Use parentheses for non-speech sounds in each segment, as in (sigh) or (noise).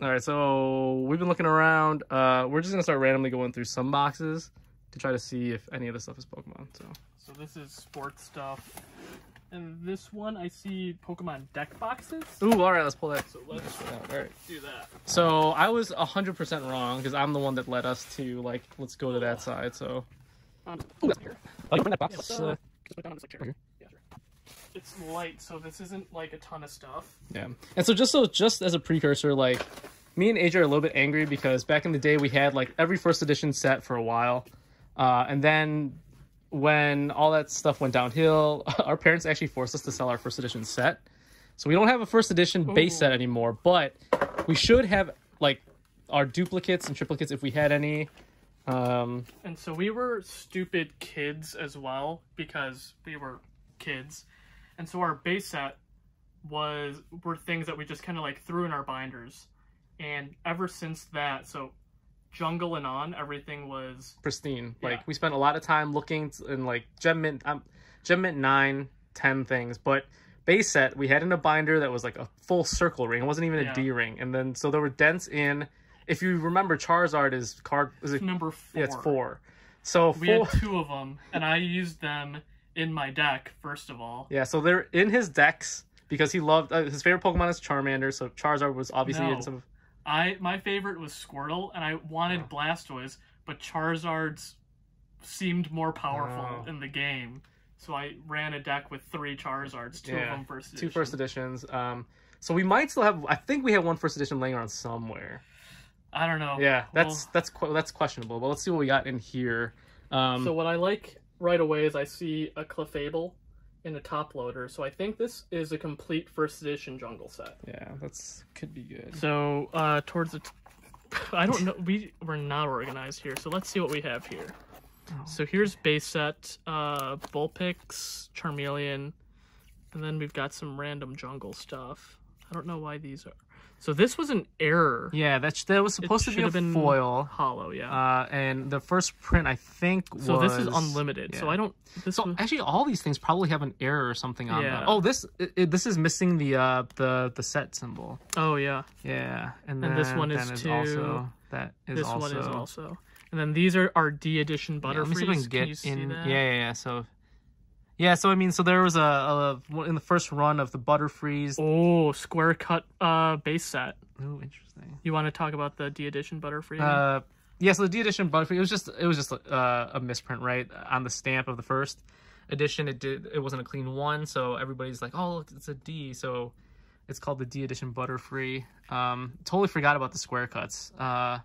All right, so we've been looking around. Uh, we're just gonna start randomly going through some boxes to try to see if any of this stuff is Pokemon. So So this is sports stuff. And this one, I see Pokemon deck boxes. ooh, all right, let's pull that. So let's All right. do that. So I was hundred percent wrong because I'm the one that led us to like let's go to that side. So Um, Ooh, that's here. Oh, you bring that box. Yeah, Let's, so- uh, just put it down on this chair. It's light, so this isn't like a ton of stuff. Yeah. And so just so just as a precursor, like me and AJ are a little bit angry because back in the day we had like every first edition set for a while. Uh, and then when all that stuff went downhill, (laughs) our parents actually forced us to sell our first edition set. So we don't have a first edition base Ooh. set anymore, but we should have like our duplicates and triplicates if we had any. Um, And so we were stupid kids as well because we were kids. And so our base set was were things that we just kind of like threw in our binders. And ever since that, so jungle and on, everything was pristine. Like we spent a lot of time looking in like gem mint, um, gem mint nine, ten things, but base set we had in a binder that was like a full circle ring. It wasn't even a Yeah. D ring, and then so there were dents in. If you remember, Charizard is card is it? number four. Yeah, it's four. So We four. had two of them, and I used them in my deck, first of all. Yeah, so they're in his decks because he loved uh, his favorite Pokemon is Charmander. So Charizard was obviously No. in some. I my favorite was Squirtle, and I wanted Blastoise, but Charizard's seemed more powerful Oh. in the game. So I ran a deck with three Charizards, two Yeah, of them first Two edition. first editions. Um, so we might still have. I think we have one first edition laying around somewhere. I don't know. Yeah, that's Well, that's que- that's questionable. But let's see what we got in here. Um, so what I like right away is I see a Clefable in a top loader. So I think this is a complete first edition jungle set. yeah, that's could be good. So uh towards the t- I don't know we we're not organized here. So let's see what we have here. Oh. So here's base set, uh Vulpix, Charmeleon, and then we've got some random jungle stuff. I don't know why these are. So this was an error. Yeah, that sh- that was supposed to be a been foil. Holo, yeah. Uh, and the first print I think was. so this is unlimited. So. I don't this So was, actually, all these things probably have an error or something on Yeah. them. Oh, this it, it- this is missing the uh the the set symbol. Oh yeah. Yeah, and, And this one is then too. also that is This also. one is also. And then these are our D edition Yeah, let me see if I Butterfrees. can can, get you in. Yeah, yeah, yeah. So, yeah. So I mean, so there was a, a in the first run of the Butterfrees. Oh, square cut uh base set. Oh, interesting. You want to talk about the D edition Butterfree? Uh, yeah. So the D edition Butterfree, it was just it was just uh, a misprint, right, on the stamp of the first edition. It did it wasn't a clean one, so everybody's like, oh, look, it's a D. So it's called the D edition Butterfree. Um, totally forgot about the square cuts. Uh,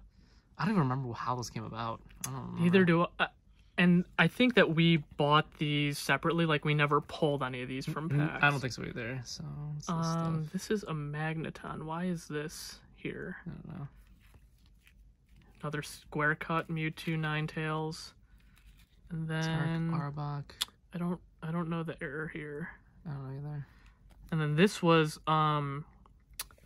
I don't even remember how those came about. I don't. Neither do I. And I think that we bought these separately. Like we never pulled any of these from Mm, packs. I don't think so either. So what's this Um, stuff? this is a magneton. Why is this here? I don't know. Another square cut Mewtwo Ninetales, And Tark, then Arbok. I don't I don't know the error here. I don't either. And then this was um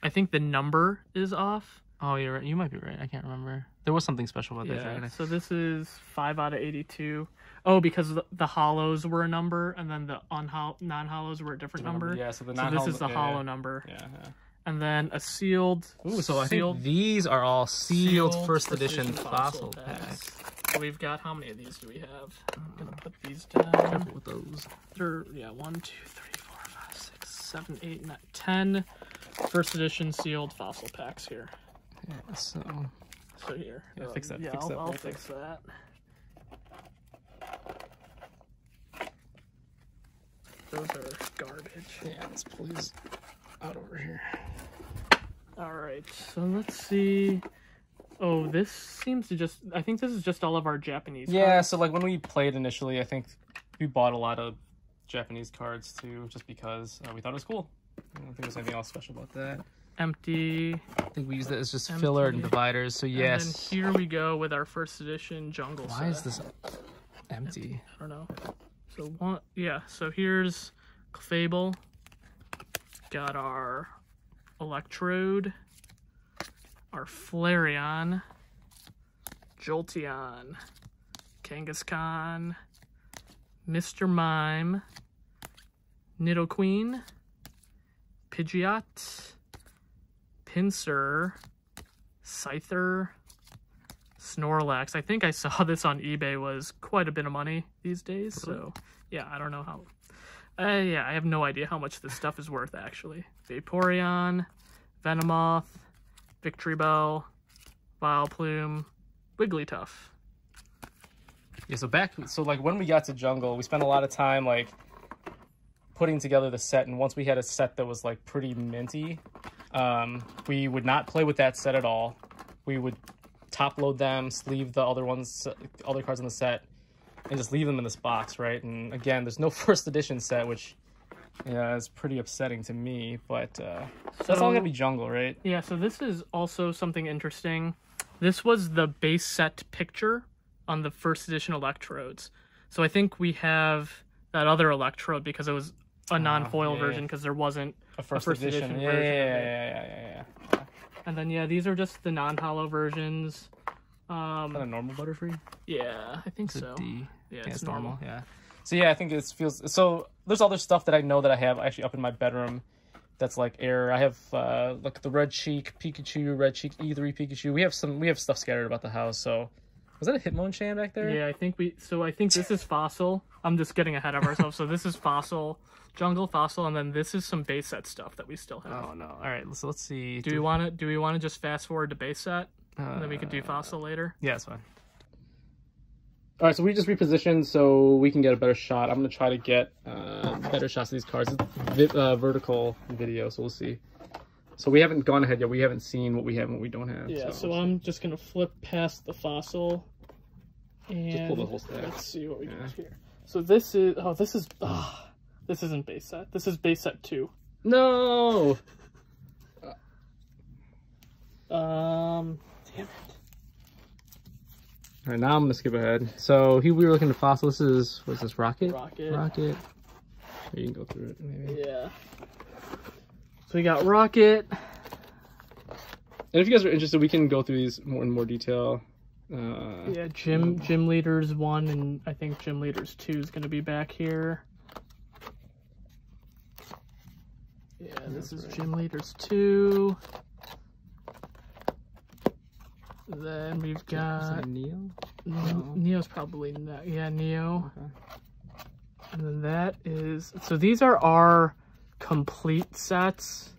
I think the number is off. Oh, you're right. You might be right. I can't remember. There was something special about that Yeah. dragon. So this is five out of eighty-two. Oh, because the, the holos were a number, and then the unhol- non-holos were a different number. Yeah, so the So this is the holo number, Yeah, yeah. and then a sealed. Ooh, so I think these are all sealed, sealed first edition fossil packs. packs. So we've got how many of these do we have? I'm gonna put these down. Careful with those. There, yeah, one, two, three, four, five, six, seven, eight, nine, ten. First edition sealed fossil packs here. Yeah, so So here. Yeah, uh, fix that- Yeah, fix I'll, that I'll fix that. Those are garbage. yeah, let's pull these out over here. All right, so let's see. Oh, this seems to just. I think this is just all of our Japanese. Yeah, cards. so like when we played initially, I think we bought a lot of Japanese cards too, just because uh, we thought it was cool. I don't think there's anything else special about that. Empty. I think we use that as just filler and dividers. So yes. And then here we go with our first edition jungle Why set. is this empty? I don't know. So one, yeah. So here's Fable. Got our Electrode, our Flareon, Jolteon, Kangaskhan, Mr. Mime, Nidoqueen, Pidgeot, Pinsir, Scyther, Snorlax. I think I saw (laughs) this on eBay was quite a bit of money these days. So yeah, I don't know how. Uh, yeah, I have no idea how much this stuff is worth actually. Vaporeon, Venomoth, Victreebel, Vileplume, Wigglytuff. Yeah, so back, so like when we got to Jungle, we spent a lot of time like putting together the set, and once we had a set that was like pretty minty, um, we would not play with that set at all. We would top load them, sleeve the other ones, other cards in the set, and just leave them in this box, right? And again, there's no (laughs) first edition set, which yeah, is pretty upsetting to me. But uh, that's all gonna be Jungle, right? Yeah, so this is also something interesting. This was the base set picture on the first edition electrodes. So I think we have that other electrode because it was a non-foil Ah, yeah, version because there wasn't. A first, first edition. edition Yeah, version yeah, of yeah, it. yeah, yeah, yeah, yeah. And then yeah, these are just the non-holo versions. Kind of Um, normal Butterfree. yeah, I think It's so. D. Yeah, Yeah, it's, normal. Yeah. So yeah, I think it feels so. There's other stuff that I know that I have actually up in my bedroom. That's like air. I have uh like the red cheek Pikachu, red cheek E3 Pikachu. We have some. We have stuff scattered about the house. So was that a Hitmonchan back there? Yeah, I think we. So I think this is fossil. I'm just getting ahead of ourselves. So this is fossil, jungle fossil, and then this is some base set stuff that we still have. Oh no. All right. So let's see. Do we want to? Do we want to just fast forward to base set, Uh, and then we could do fossil later? Yeah, that's fine. All right, so we just repositioned so we can get a better shot. I'm gonna try to get uh, better shots of these cards. It's vi- uh, vertical video, so we'll see. So we haven't gone ahead yet. We haven't seen what we have and what we don't have. Yeah. So I'm just gonna flip past the fossil, and pull the whole stack. let's see what we Yeah. got here. So this is. Oh, this is. ah, this isn't base set. This is base set two. no. Um. Damn it. All right, now I'm gonna skip ahead. So here we were looking at fossil. This is what's this? Rocket. Rocket. Rocket. Here, you can go through it maybe. Yeah. So we got rocket. And if you guys are interested, we can go through these more in more detail. Uh, Yeah, gym gym leaders one, and I think gym leaders two is gonna be back here. Yeah, this is right. gym leaders two. Then we've is got that Neo. N- Neo's probably not. Yeah, Neo. Okay. And then that is so these are our complete sets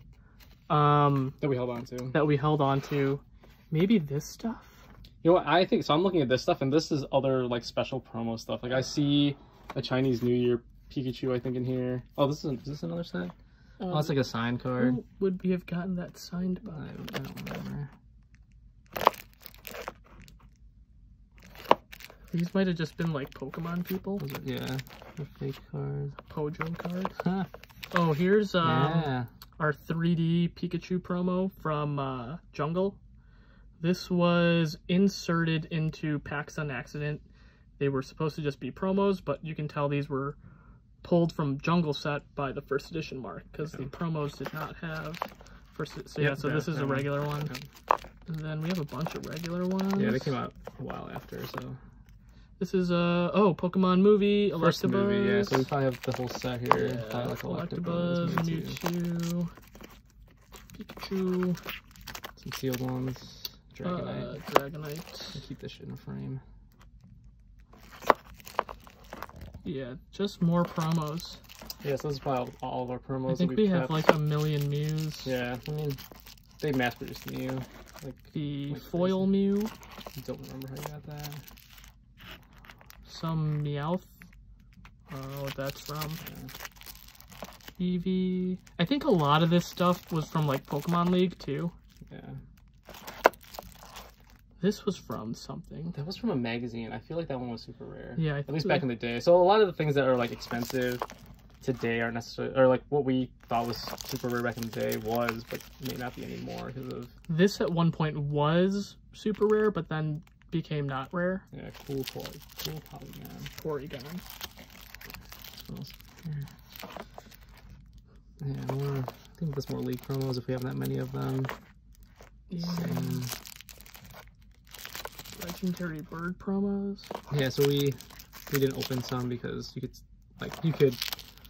um That we held on to. that we held on to. Maybe this stuff? You know what? I think so. I'm looking at this stuff, and this is other like special promo stuff. Like I see a Chinese New Year Pikachu, I think, in here. Oh, this is is this another set? Oh, it's like a signed card. Who would we have gotten that signed I by? don't, I don't remember. These might have just been like Pokemon people. Are- yeah, the fake cards. Pojo cards. Huh. Oh, here's um yeah. our 3D Pikachu promo from uh, Jungle. This was inserted into packs on accident. They were supposed to just be promos, but you can tell these were pulled from Jungle set by the first edition mark because the promos did not have first. So yeah, so this is a regular one, Okay. and then we have a bunch of regular ones. Yeah, they came out a while after, so This is a oh Pokemon movie. first Electabuzz. movie. Yeah, so we probably have the whole set here. Yeah, Probably like Electabuzz, Mewtwo, Pikachu, some sealed ones, Dragonite. uh, Dragonite. I'll keep this shit in a frame. Yeah, just more promos. Yeah, so this is probably all, all of our promos. I think that we we've like a million Mews. Yeah, I mean, they mass produced Mew. Like, The Like foil Mew, I don't remember how you got that. some Meowth. I don't know what that's from. Eevee. I think a lot of this stuff was from like Pokemon League too. Yeah. This was from something. That was from a magazine. I feel like that one was super rare. Yeah, I At least back in the day. So a lot of the things that are like expensive today aren't necessarily, or like what we thought was super rare back in the day was, but may not be anymore because of This at one point was super rare, but then became not rare. yeah, cool poly, cool polygon. Porygon. What else? Here. Yeah, more. I think there's more league promos if we have that many of them. Yeah. Same. Legendary bird promos. Yeah, so we we didn't open some because you could like you could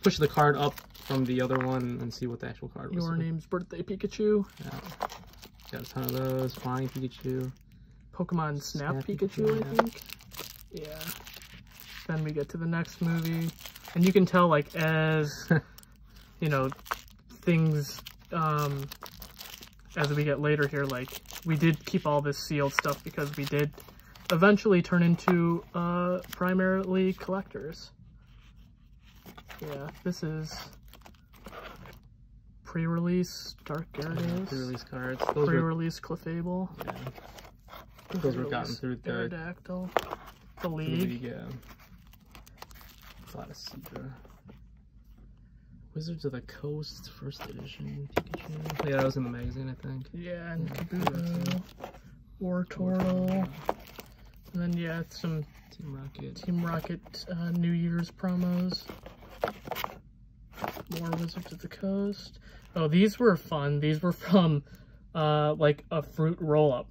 push the card up from the other one and see what the actual card was. Your name's birthday Pikachu. Yeah. Got a ton of those. Flying Pikachu. Pokemon Snap, Snap Pikachu, Pikachu, I yeah. think. Yeah. Then we get to the next movie, and you can tell like as (laughs) you know things um as we get later here, like we did keep all this sealed stuff because we did eventually turn into uh primarily collectors. Yeah, this is pre-release Dark Gyarados, Pre-release cards. Those pre-release Clefable. yeah. Those were gotten through the Aerodactyl. The through the League. league. Yeah. A lot of Seadra. Wizards of the Coast, first edition Pikachu. Yeah, that was in the magazine, I think. Yeah, and Kabuto. Wartortle. And then, yeah, some Team Rocket. Team Rocket uh, New Year's promos. More Wizards of the Coast. Oh, these were fun. These were from, uh, like, a fruit roll-up.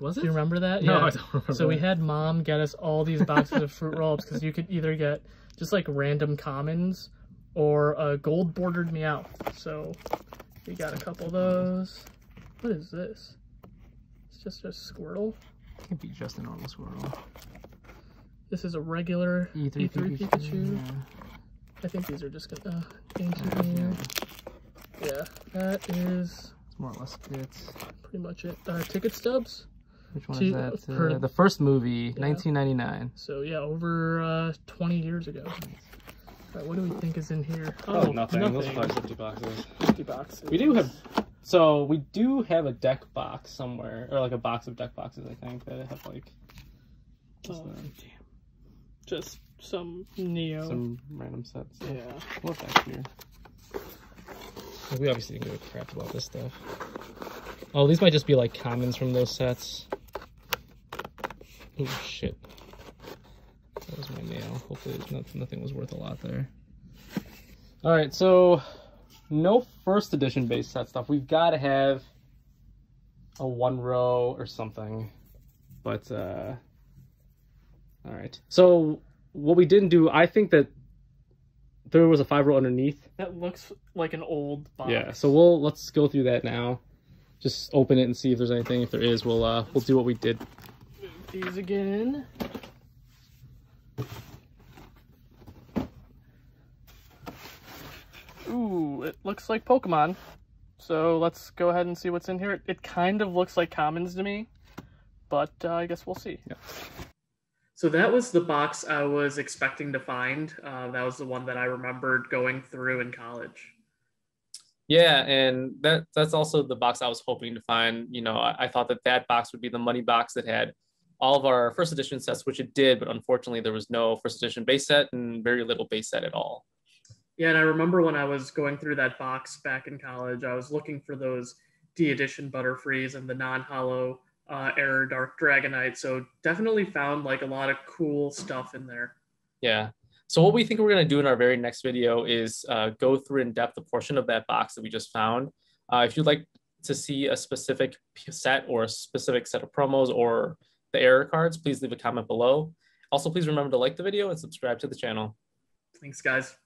Was it? Do you remember that? No, yeah. I don't remember. So we had mom get us all these boxes of fruit roll-ups because you could either get just like random commons or a gold bordered meow. So we got a couple of those. What is this? It's just a Squirtle. Can't be just a normal Squirtle. This is a regular E3, E3 Pikachu. Pikachu. Yeah. I think these are just gonna uh, Yeah, yeah. Yeah, that is It's more or less it. pretty much it. Uh, ticket stubs. Which one Two- is that? Uh, the first movie, Yeah. 1999. So yeah, over uh, 20 years ago. Alright, what do we think is in here? Oh, nothing. Those are probably empty boxes. empty boxes. We do have, so we do have a deck box somewhere, or like a box of deck boxes. I think that have like just, Oh, uh, just some Neo. some random sets. yeah. What's back here? We obviously didn't give a crap about this stuff. Oh, these might just be like commons from those sets. Oh shit. That was my nail. Hopefully nothing, nothing was worth a lot there. Alright, so no first edition base set stuff. We've got to have a one row or something. But, uh... Alright. So, what we didn't do, I think that there was a five row underneath. That looks like an old box. Yeah, so we'll let's go through that now. Just open it and see if there's anything. If there is, we'll uh we'll do what we did. Move these again. Ooh, it looks like Pokemon. So let's go ahead and see what's in here. It, it kind of looks like commons to me, but uh, I guess we'll see. Yeah. So that was the box I was expecting to find. Uh, that was the one that I remembered going through in college. Yeah, and that that's also the box I was hoping to find. You know, I, I thought that that box would be the money box that had all of our first edition sets, which it did, but unfortunately there was no first edition base set and very little base set at all. Yeah, and I remember when I was going through that box back in college, I was looking for those D edition Butterfrees and the non holo uh, Error Dark Dragonite. So definitely found like a lot of cool stuff in there. Yeah. So what we think we're going to do in our very next video is uh, go through in depth a portion of that box that we just found. Uh, if you'd like to see a specific set or a specific set of promos or the error cards, please leave a comment below. Also, please remember to like the video and subscribe to the channel. Thanks, guys.